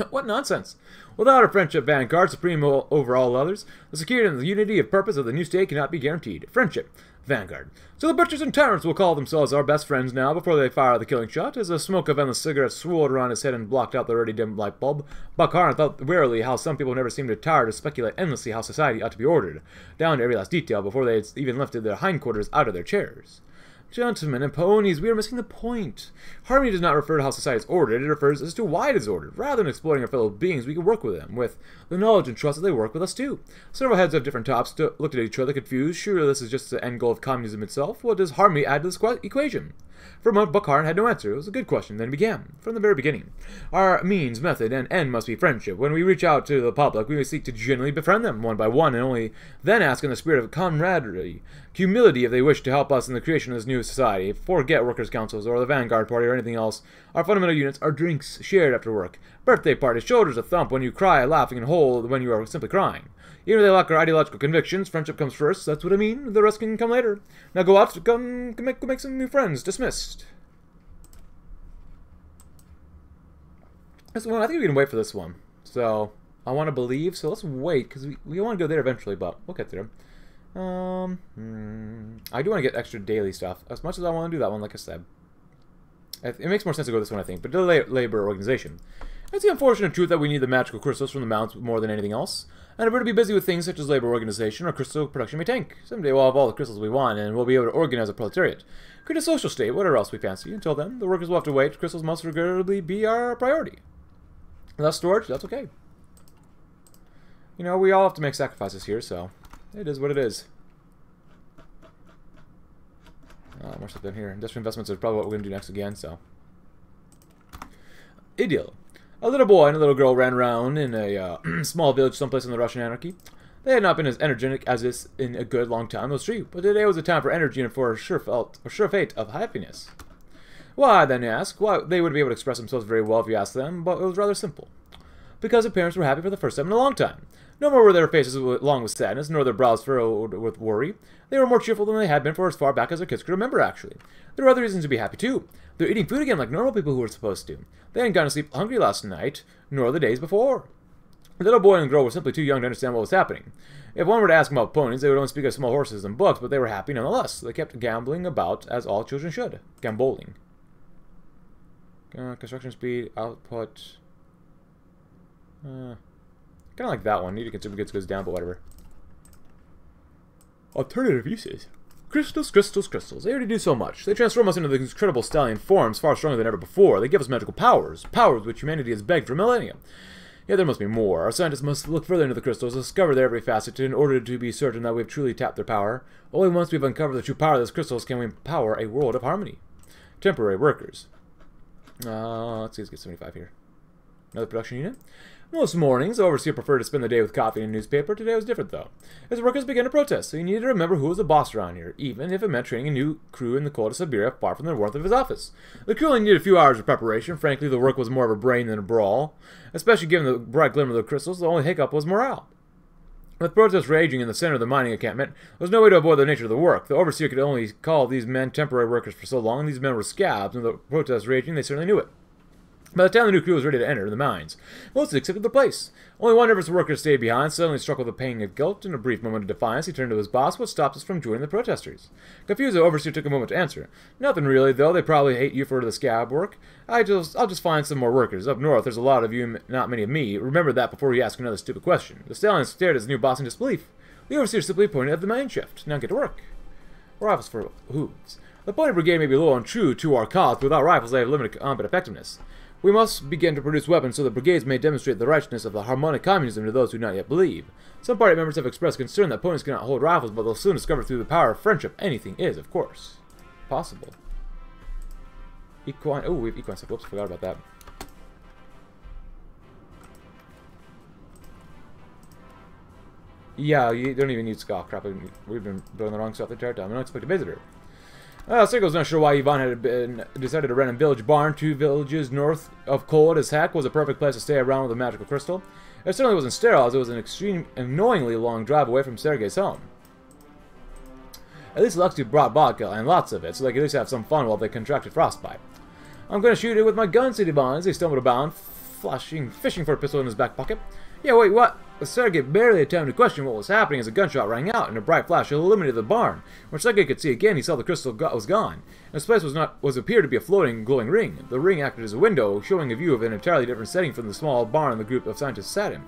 what nonsense! Without a friendship vanguard supreme over all others, the security and the unity of purpose of the new state cannot be guaranteed. Friendship. Vanguard. So the butchers and tyrants will call themselves our best friends now before they fire the killing shot. As the smoke of endless cigarettes swirled around his head and blocked out the already dim light bulb, Buckharin thought wearily how some people never seemed to tire to speculate endlessly how society ought to be ordered, down to every last detail before they had even lifted their hindquarters out of their chairs. Gentlemen and ponies, we are missing the point. Harmony does not refer to how society is ordered, it refers as to why it is ordered. Rather than exploiting our fellow beings, we can work with them, with the knowledge and trust that they work with us too. Several heads of different tops looked at each other confused. Sure, this is just the end goal of communism itself. What does harmony add to this equation? For a moment, Buck had no answer. It was a good question. Then he began. From the very beginning. Our means, method, and end must be friendship. When we reach out to the public, we seek to genuinely befriend them, one by one, and only then ask in the spirit of camaraderie, humility if they wish to help us in the creation of this new society. Forget workers' councils, or the Vanguard Party, or anything else. Our fundamental units are drinks shared after work, birthday parties, shoulders a thump when you cry, laughing, and whole when you are simply crying. Even if they lack our ideological convictions, friendship comes first. That's what I mean. The rest can come later. Now go out, go, make, go make some new friends. Dismissed. This one, I think we can wait for this one. So, I want to believe. So let's wait, because we, we want to go there eventually, but we'll get there. Um, hmm, I do want to get extra daily stuff. As much as I want to do that one, like I said. It, makes more sense to go this one, I think. But the labor organization. It's the unfortunate truth that we need the magical crystals from the mounts more than anything else. And if we're to be busy with things such as labor organization, or crystal production may tank. Someday we'll have all the crystals we want, and we'll be able to organize a proletariat. Create a social state, whatever else we fancy. Until then, the workers will have to wait. Crystals must regrettably be our priority. Less storage, that's okay. You know, we all have to make sacrifices here, so it is what it is. Uh, more stuff in here. Industrial investments are probably what we're going to do next again, so. Ideal. A little boy and a little girl ran around in a uh, small village someplace in the Russian anarchy. They had not been as energetic as this in a good long time, was true, but today was a time for energy and for a sure, felt, a sure fate of happiness. Why, then you ask? Why, they would be able to express themselves very well if you asked them, but it was rather simple. Because the parents were happy for the first time in a long time. No more were their faces long with sadness, nor their brows furrowed with worry. They were more cheerful than they had been for as far back as their kids could remember, actually. There were other reasons to be happy, too. They're eating food again like normal people who were supposed to. They hadn't gone to sleep hungry last night, nor the days before. The little boy and girl were simply too young to understand what was happening. If one were to ask them about ponies, they would only speak of small horses and books, but they were happy nonetheless. They kept gambling about as all children should. Gamboling. Uh, construction speed, output. Uh, Kind of like that one. Need to consume goods goes down, but whatever. Alternative uses. Crystals, crystals, crystals. They already do so much. They transform us into these incredible stallion forms far stronger than ever before. They give us magical powers. Powers which humanity has begged for millennia. Yet there must be more. Our scientists must look further into the crystals, discover their every facet in order to be certain that we've truly tapped their power. Only once we've uncovered the true power of these crystals can we empower a world of harmony. Temporary workers. Uh, let's see, let's get 75 here. Another production unit. Most mornings, overseer preferred to spend the day with coffee and newspaper. Today was different, though. His workers began to protest, so he needed to remember who was the boss around here, even if it meant training a new crew in the cold of Siberia far from the warmth of his office. The crew only needed a few hours of preparation. Frankly, the work was more of a brain than a brawl. Especially given the bright glimmer of the crystals, the only hiccup was morale. With protests raging in the center of the mining encampment, there was no way to avoid the nature of the work. The overseer could only call these men temporary workers for so long, and these men were scabs, and the protests raging, they certainly knew it. By the time the new crew was ready to enter the mines, most accepted the place. Only one nervous worker stayed behind, suddenly struck with a pang of guilt. In a brief moment of defiance, he turned to his boss. What stops us from joining the protesters? Confused, the overseer took a moment to answer. Nothing really, though. They probably hate you for the scab work. I just, I'll just find some more workers. Up north, there's a lot of you, not many of me. Remember that before you ask another stupid question. The stallion stared at his new boss in disbelief. The overseer simply pointed at the mine shaft. Now get to work. Rifles for hooves. The pointed brigade may be low and true to our cause, but without rifles they have limited combat effectiveness. We must begin to produce weapons so the brigades may demonstrate the righteousness of the harmonic communism to those who do not yet believe. Some party members have expressed concern that opponents cannot hold rifles, but they'll soon discover through the power of friendship anything is, of course, possible? Equine. Oh, we have equine stuff. Whoops, forgot about that. Yeah, you don't even need Scott crap. We've been doing the wrong stuff the entire time. I don't expect a visitor. Uh, Circle's not sure why Ivan had been decided to rent a village barn two villages north of cold as heck was a perfect place to stay around with a magical crystal. It certainly wasn't sterile, as it was an extreme, annoyingly long drive away from Sergei's home. At least Lexi brought vodka, and lots of it, so they could at least have some fun while they contracted frostbite. I'm gonna shoot it with my gun, said Ivan as he stumbled about, flashing, fishing for a pistol in his back pocket. Yeah, wait, what? Sergei barely attempted to question what was happening as a gunshot rang out and a bright flash illuminated the barn. When Sergei could see again, he saw the crystal was gone. And This place was not was appeared to be a floating, glowing ring. The ring acted as a window, showing a view of an entirely different setting from the small barn the group of scientists sat in.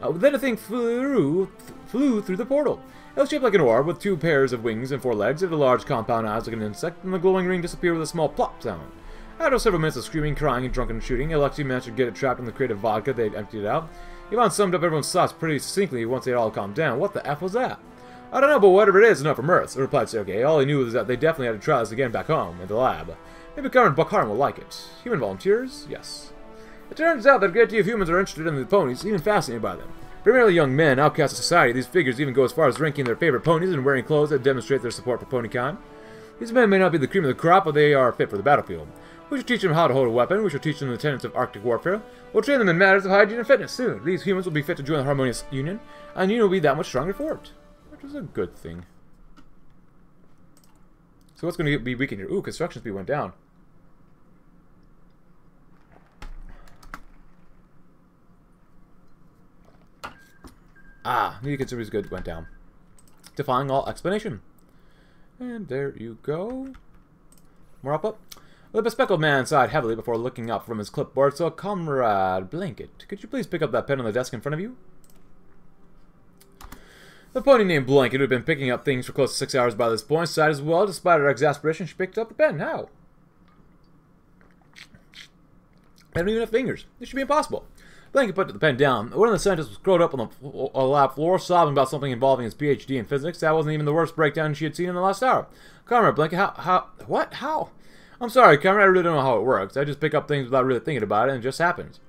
Uh, then a thing flew, th flew through the portal. It was shaped like an orb, with two pairs of wings and four legs. It had a large compound eyes like an insect, and the glowing ring disappeared with a small plop sound. After several minutes of screaming, crying, and drunken shooting, Alexei managed to get it trapped in the crate of vodka they'd emptied out. Ivan summed up everyone's thoughts pretty succinctly once they had all calmed down. What the F was that? I don't know, but whatever it is, enough from Earth, replied Sergei. All he knew was that they definitely had to try this again back home, in the lab. Maybe Cameron Buckharin will like it. Human volunteers? Yes. It turns out that a great deal of humans are interested in the ponies, even fascinated by them. Primarily young men, outcasts of society, these figures even go as far as ranking their favorite ponies and wearing clothes that demonstrate their support for ponykind. These men may not be the cream of the crop, but they are fit for the battlefield. We should teach them how to hold a weapon. We should teach them the tenets of Arctic warfare. We'll train them in matters of hygiene and fitness soon. These humans will be fit to join the harmonious union, and you will be that much stronger for it. Which is a good thing. So what's going to be weakened here? Ooh, construction speed went down. Ah, new consumers good went down. Defying all explanation. And there you go. More up up. The bespectacled man sighed heavily before looking up from his clipboard, so Comrade Blanket, could you please pick up that pen on the desk in front of you? The pony named Blanket, who had been picking up things for close to six hours by this point, sighed as well. Despite her exasperation, she picked up the pen. How? I don't even have fingers. This should be impossible. Blanket put the pen down. One of the scientists was curled up on the lab floor, sobbing about something involving his PhD in physics. That wasn't even the worst breakdown she had seen in the last hour. Comrade Blanket, how, how, what, how? I'm sorry, Cameron, I really don't know how it works. I just pick up things without really thinking about it, and it just happens.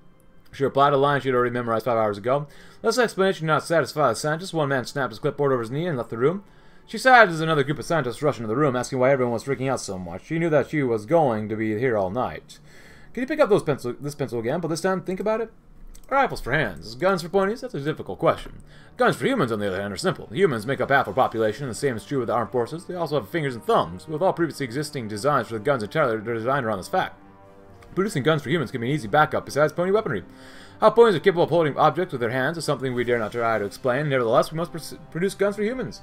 She replied a line she had already memorized five hours ago. This explanation did not satisfy the scientist. One man snapped his clipboard over his knee and left the room. She sighed as another group of scientists rushed into the room, asking why everyone was freaking out so much. She knew that she was going to be here all night. Can you pick up those pencil, this pencil again, but this time think about it? Rifles for hands. Guns for ponies? That's a difficult question. Guns for humans, on the other hand, are simple. Humans make up half our population, and the same is true with the armed forces. They also have fingers and thumbs. With all previously existing designs for the guns entirely, designed around this fact. Producing guns for humans can be an easy backup besides pony weaponry. How ponies are capable of holding objects with their hands is something we dare not try to explain. Nevertheless, we must pr produce guns for humans.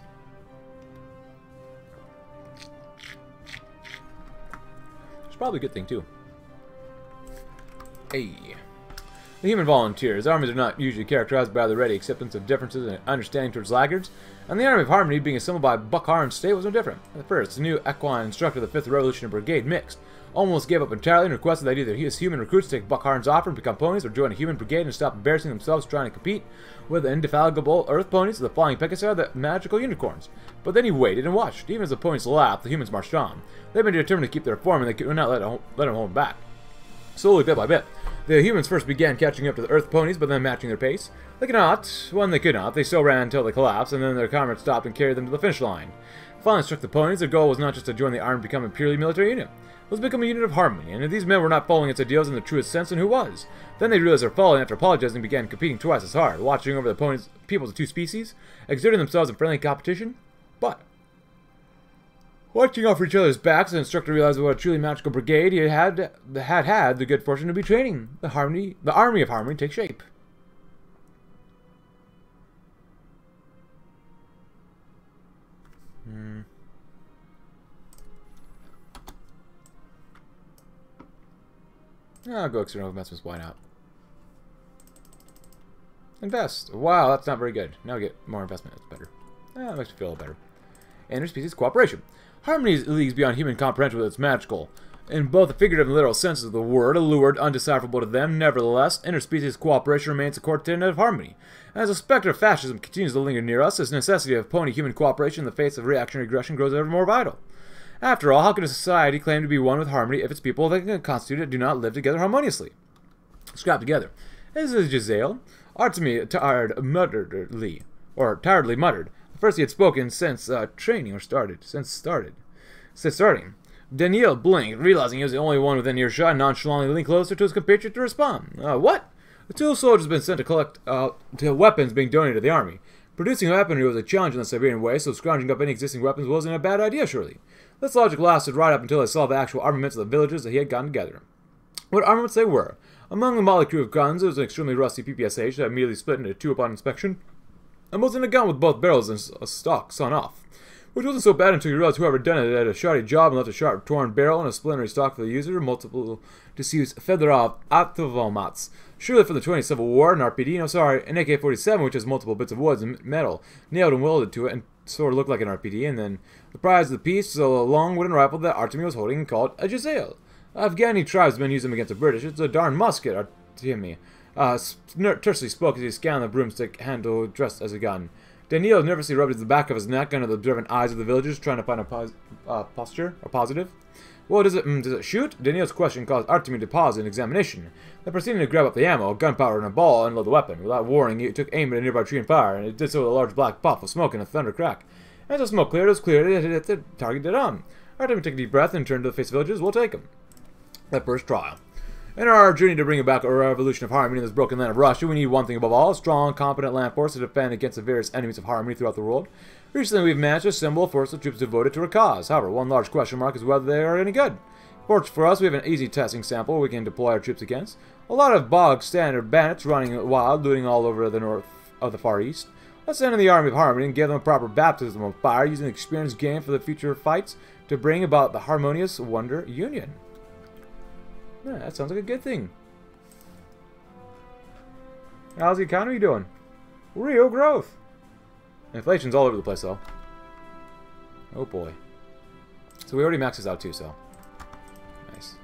It's probably a good thing, too. Hey. The human volunteers. Armies are not usually characterized by the ready acceptance of differences and understanding towards laggards, and the Army of Harmony, being assembled by Buck State, was no different. At first, the new equine instructor of the 5th Revolutionary Brigade mixed, almost gave up entirely and requested that either his human recruits take Buck offer and become ponies, or join a human brigade and stop embarrassing themselves trying to compete with the indefatigable Earth ponies, the flying Pegasus, the magical unicorns. But then he waited and watched. Even as the ponies laughed, the humans marched on. They've been determined to keep their form, and they could not let, let them hold back. Slowly, bit by bit, the humans first began catching up to the Earth ponies, but then matching their pace. They could not. When they could not, they still ran until they collapsed, and then their comrades stopped and carried them to the finish line. Finally struck the ponies, their goal was not just to join the army and become a purely military unit. It was to become a unit of harmony, and if these men were not following its ideals in the truest sense, then who was? Then they realized their folly, and after apologizing, began competing twice as hard, watching over the ponies, peoples of two species, exerting themselves in friendly competition. But Watching off each other's backs, the instructor realized what a truly magical brigade he had had had the good fortune to be training. The harmony, the army of harmony, takes shape. Hmm. I'll go external investments. Why not? Invest. Wow, that's not very good. Now we get more investment. That's better. That makes me feel better. Interspecies cooperation. Harmony leagues beyond human comprehension with its magical. In both the figurative and literal senses of the word, allured, undecipherable to them, nevertheless, interspecies cooperation remains a core tenet of harmony. As the specter of fascism continues to linger near us, this necessity of pony-human cooperation in the face of reactionary aggression grows ever more vital. After all, how can a society claim to be one with harmony if its people that can constitute it do not live together harmoniously? Scrap together. This is Jezail. Artemy tired mutteredly, or tiredly muttered. First he had spoken since uh, training or started. Since started. Since starting. Daniel blinked, realizing he was the only one within earshot, nonchalantly leaned closer to his compatriot to respond. Uh, what? The two soldiers had been sent to collect uh, to weapons being donated to the army. Producing weaponry was a challenge in the Siberian way, so scrounging up any existing weapons wasn't a bad idea, surely. This logic lasted right up until they saw the actual armaments of the villages that he had gotten together. What armaments they were. Among the motley crew of guns, there was an extremely rusty PPSH that immediately split into two upon inspection, and was in a gun with both barrels and a stock sawn off. Which wasn't so bad until you realized whoever done it had a shoddy job and left a sharp torn barrel and a splintery stock for the user, multiple disused Fedorov Avtomats. Surely for the 20th Civil War, an RPD, no sorry, an AK-47 which has multiple bits of wood and metal nailed and welded to it and sort of looked like an RPD, and then the prize of the piece was a long wooden rifle that Artemy was holding called a Jezail. Afghani tribesmen use them against the British. It's a darn musket, Artemy uh, tersely spoke as he scanned the broomstick handle dressed as a gun. Daniel nervously rubbed the back of his neck under the observant eyes of the villagers, trying to find a pos uh, posture, a positive. Well, does it, mm, does it shoot? Daniel's question caused Artemy to pause in examination. Then proceeding to grab up the ammo, gunpowder, and a ball, and load the weapon. Without warning, he took aim at a nearby tree and fire, and it did so with a large black puff of smoke and a thunder crack. As the smoke cleared, it was clear it hit the target dead on. Artemy took a deep breath and turned to the face villagers. We'll take him. That first trial. In our journey to bring about a revolution of harmony in this broken land of Russia, we need one thing above all, a strong, competent land force to defend against the various enemies of harmony throughout the world. Recently, we've managed to assemble a force of troops devoted to a cause. However, one large question mark is whether they are any good. Fortunately for us, we have an easy testing sample we can deploy our troops against. A lot of bog standard bandits running wild, looting all over the north of the Far East. Let's send in the Army of Harmony and give them a proper baptism of fire using the experience gained for the future fights to bring about the harmonious Wonder Union. Yeah, that sounds like a good thing. How's the economy doing? Real growth. Inflation's all over the place, though. Oh boy. So we already maxed this out too, so. Nice.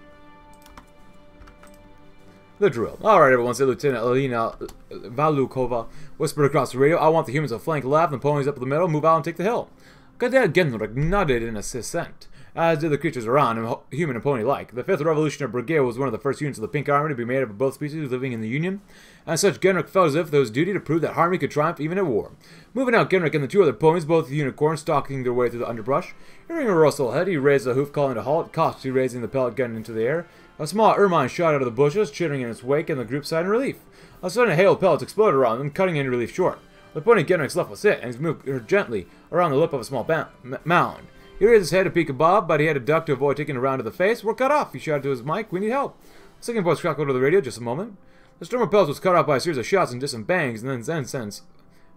The drill. Alright, everyone, said Lieutenant Alina uh, Valukova whispered across the radio, I want the humans to flank left and ponies up the middle, move out and take the hill. Cadet Genrik nodded in assent as did the creatures around him, human and pony like. The 5th Revolutionary Brigade was one of the first units of the Pink Army to be made up of both species living in the Union. As such, Genrik felt as if there was duty to prove that harmony could triumph even at war. Moving out Genrik and the two other ponies, both unicorns, stalking their way through the underbrush. Hearing a rustle ahead, he raised a hoof calling to halt, cautiously raising the pellet gun into the air. A small ermine shot out of the bushes, chittering in its wake, and the group sighed in relief. A sudden hail of pellets exploded around them, cutting any relief short. The pony Genrik's left was hit, and he moved gently around the lip of a small mound. He raised his head to peek above, but he had to duck to avoid taking a round to the face. We're cut off, he shouted to his mic. We need help. The second voice crackled over the radio just a moment. The storm of pelts was cut off by a series of shots and distant bangs, and then then sense.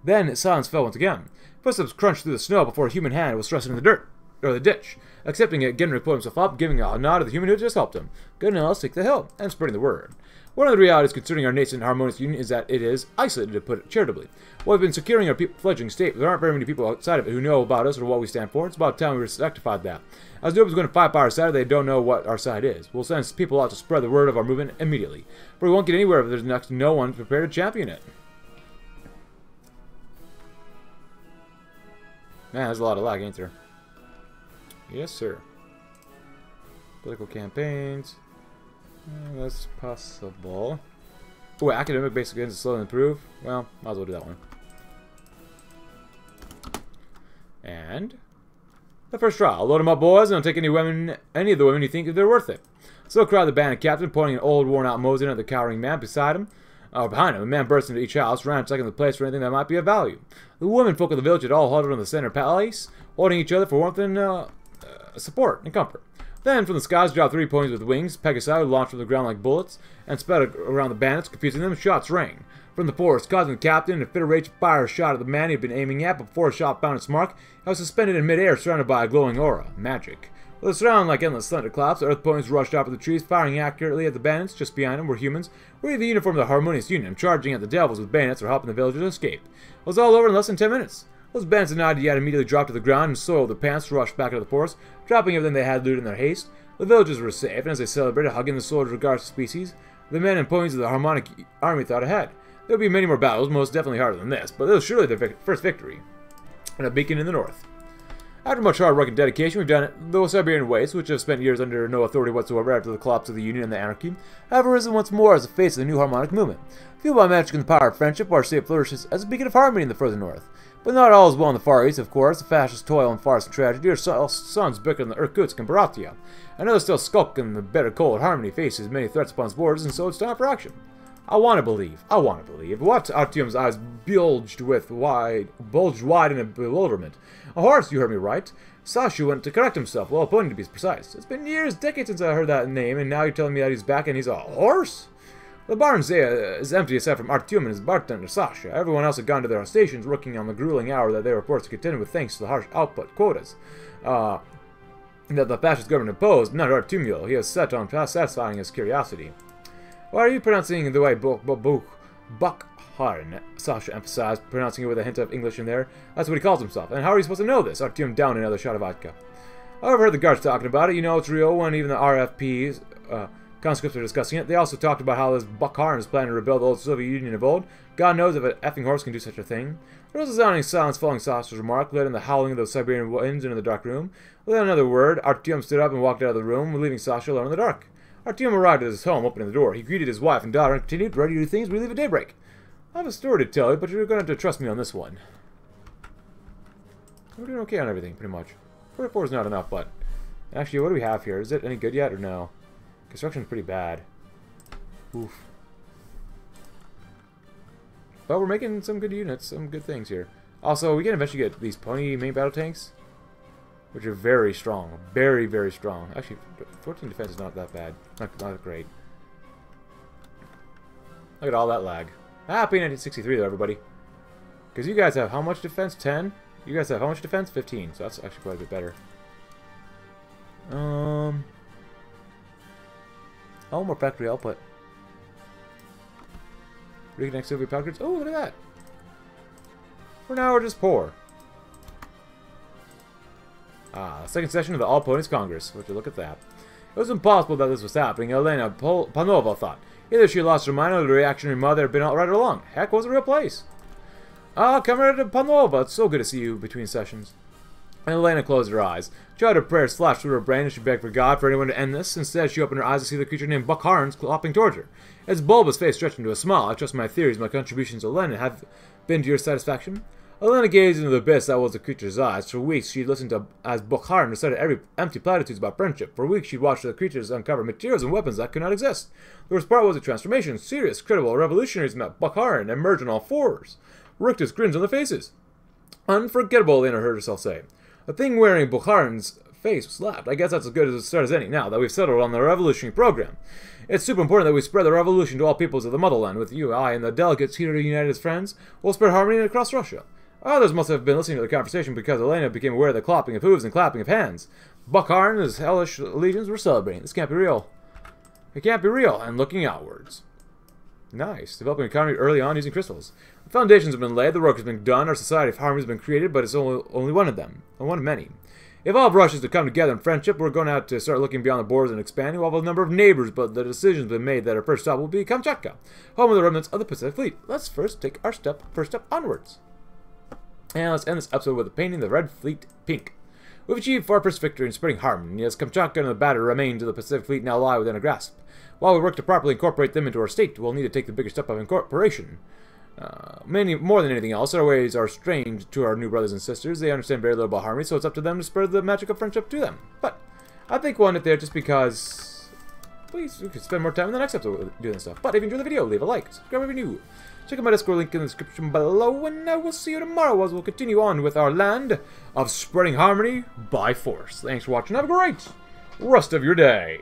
Then silence fell once again. Footsteps crunched through the snow before a human hand was thrust into the dirt, or the ditch. Accepting it, Genrik pulled himself up, giving a nod to the human who just helped him. Good enough, let's take the hill, and spreading the word. One of the realities concerning our nascent harmonious union is that it is isolated, to put it charitably. While we've been securing our fledgling state, there aren't very many people outside of it who know about us or what we stand for. It's about time we rectified that. As nobody's going to fight by our side, they don't know what our side is. We'll send people out to spread the word of our movement immediately. But we won't get anywhere if there's next no one prepared to champion it. Man, there's a lot of lag, ain't there? Yes, sir. Political campaigns. Uh, that's possible. Oh, academic basic begins to slowly improve. Well, might as well do that one. And the first trial. Load them up, boys, and don't take any women, any of the women you think they're worth it. So cried the bandit captain, pointing an old, worn-out Mosin at the cowering man beside him. Uh, behind him, a man burst into each house, ran, ransacking the place for anything that might be of value. The women folk of the village had all huddled in the center palace, holding each other for warmth and uh, uh, support and comfort. Then, from the skies dropped three ponies with wings. Pegasi launched from the ground like bullets and sped around the bandits, confusing them. Shots rang. From the forest, causing the captain, in a fit of rage, fire a shot at the man he had been aiming at, before a shot found its mark, he was suspended in midair, surrounded by a glowing aura. Magic. With a surround like endless thunderclaps, earth ponies rushed out of the trees, firing accurately at the bandits. Just behind them were humans, wearing the uniform of the Harmonious Union, charging at the devils with bayonets or helping the villagers escape. It was all over in less than ten minutes. Those bandits not yet immediately dropped to the ground and soiled their pants, rushed back into the forest, dropping everything they had looted in their haste. The villagers were safe, and as they celebrated, hugging the soldiers regardless of species, the men and ponies of the Harmonic army thought ahead. There would be many more battles, most definitely harder than this, but this was surely their vic first victory. And a beacon in the north. After much hard work and dedication, we've done it. The Siberian Wastes, which have spent years under no authority whatsoever after the collapse of the Union and the Anarchy, have arisen once more as the face of the new harmonic movement. Fueled by magic and the power of friendship, our state flourishes as a beacon of harmony in the further north. But not all is well in the Far East, of course. The fascist toil and farce and tragedy. Our sons bicker in the Irkutsk and Buryatia. Another still skulk in the bitter cold harmony faces many threats upon its borders, and so it's time for action. I want to believe. I want to believe. What? Artyom's eyes bulged with wide, bulged wide in bewilderment. A horse, you heard me right. Sasha went to correct himself, well, pointing to be precise. It's been years, decades since I heard that name, and now you're telling me that he's back and he's a horse? The barn's is empty except from Artyom and his bartender, Sasha. Everyone else had gone to their stations, working on the grueling hour that they were forced to contend with thanks to the harsh output quotas. Uh, that the fascist government imposed, not Artyomil. He is set on satisfying his curiosity. Why are you pronouncing the way Buk Buckharin? Sasha emphasized, pronouncing it with a hint of English in there. That's what he calls himself. And how are you supposed to know this? Artyom down another shot of vodka. I overheard the guards talking about it. You know it's real when even the RFPs, uh, conscripts are discussing it. They also talked about how this Buckharin is planning to rebuild the old Soviet Union of old. God knows if an effing horse can do such a thing. There was a sounding silence following Sasha's remark, led in the howling of those Siberian winds into the dark room. Without another word, Artyom stood up and walked out of the room, leaving Sasha alone in the dark. Artyom arrived at his home, opening the door. He greeted his wife and daughter and continued, ready to do things we leave at daybreak. I have a story to tell you, but you're going to have to trust me on this one. We're doing okay on everything, pretty much. 44 is not enough, but... Actually, what do we have here? Is it any good yet, or no? Construction's pretty bad. Oof. But we're making some good units, some good things here. Also, we can eventually get these pony main battle tanks which are very strong. Very, very strong. Actually, 14 defense is not that bad. Not, not great. Look at all that lag. Happy 1963 though, everybody. Because you guys have how much defense? 10? You guys have how much defense? 15. So that's actually quite a bit better. Um... Oh, more factory output. Reconnect Soviet power grids. Oh, look at that. For now, we're just poor. Ah, second session of the All Ponies Congress. Would you look at that? It was impossible that this was happening, Elena Pol Panova thought. Either she lost her mind or the reactionary mother had been out right along. Heck, was a real place. Ah, Camarada Panova, it's so good to see you between sessions. And Elena closed her eyes. She Tried her prayers flashed through her brain and she begged for God for anyone to end this. Instead, she opened her eyes to see the creature named Buck Harns hopping towards her. Its bulbous face stretched into a smile. I trust my theories, my contributions to Elena have been to your satisfaction. Elena gazed into the abyss that was the creature's eyes. For weeks, she listened to as Buckharin recited every empty platitudes about friendship. For weeks, she'd watched the creatures uncover materials and weapons that could not exist. The worst part was the transformation. Serious, credible revolutionaries met Buckharin emerged on all fours. Rictus grins on their faces. Unforgettable, Elena heard herself say. The thing wearing Buckharin's face was laughed. I guess that's as good as a start as any, now that we've settled on the revolutionary program. It's super important that we spread the revolution to all peoples of the motherland. With you, I, and the delegates here united as friends, we'll spread harmony across Russia. Others must have been listening to the conversation because Elena became aware of the clopping of hooves and clapping of hands. Buckharin and his hellish legions were celebrating. This can't be real. It can't be real. And looking outwards. Nice. Developing economy early on using crystals. Foundations have been laid, the work has been done, our society of harmony has been created, but it's only, only one of them. One of many. If all Russia is to come together in friendship, we're going to have to start looking beyond the borders and expanding. We'll have a number of neighbors, but the decision's been made that our first stop will be Kamchatka, home of the remnants of the Pacific Fleet. Let's first take our step, first step onwards. And let's end this episode with a painting of the Red Fleet pink. We've achieved far first victory in spreading harmony, as Kamchatka and the battered remains of the Pacific Fleet now lie within our grasp. While we work to properly incorporate them into our state, we'll need to take the bigger step of incorporation. Uh, many, more than anything else, our ways are strange to our new brothers and sisters. They understand very little about harmony, so it's up to them to spread the magic of friendship to them. But I think we'll end it there just because... Please, we could spend more time in the next episode doing this stuff. But if you enjoyed the video, leave a like, subscribe if you're new. Check out my Discord link in the description below, and I will see you tomorrow as we'll continue on with our land of spreading harmony by force. Thanks for watching. Have a great rest of your day.